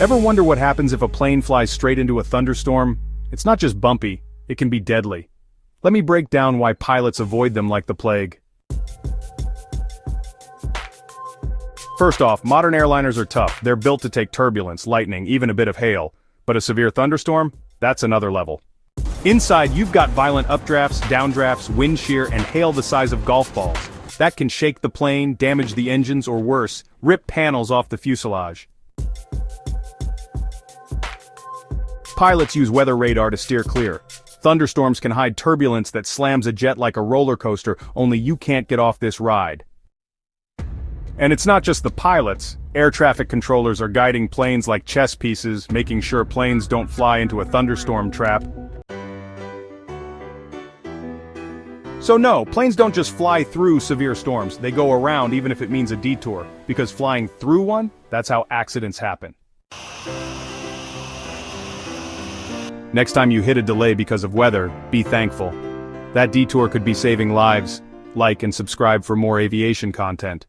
Ever wonder what happens if a plane flies straight into a thunderstorm? It's not just bumpy, it can be deadly. Let me break down why pilots avoid them like the plague. First off, modern airliners are tough, they're built to take turbulence, lightning, even a bit of hail. But a severe thunderstorm? That's another level. Inside, you've got violent updrafts, downdrafts, wind shear, and hail the size of golf balls. That can shake the plane, damage the engines, or worse, rip panels off the fuselage. Pilots use weather radar to steer clear. Thunderstorms can hide turbulence that slams a jet like a roller coaster, only you can't get off this ride. And it's not just the pilots, air traffic controllers are guiding planes like chess pieces, making sure planes don't fly into a thunderstorm trap. So no, planes don't just fly through severe storms, they go around even if it means a detour, because flying through one, that's how accidents happen. Next time you hit a delay because of weather, be thankful. That detour could be saving lives. Like and subscribe for more aviation content.